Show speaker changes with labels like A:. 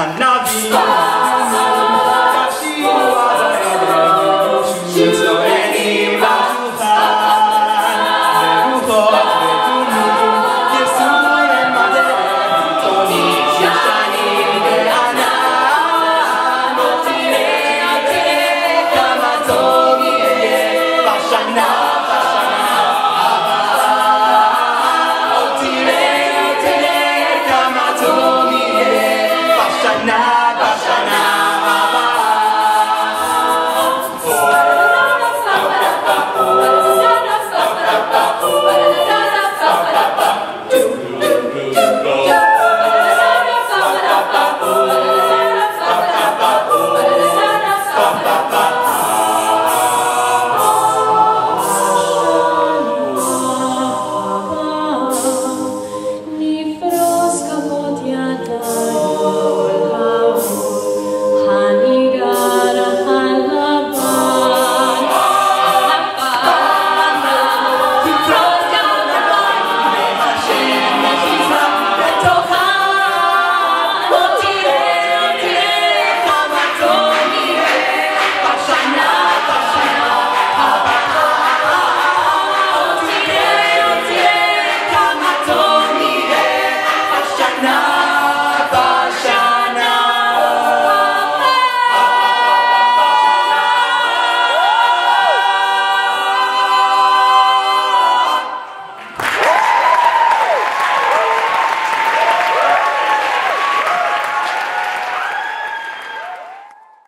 A: Anavi.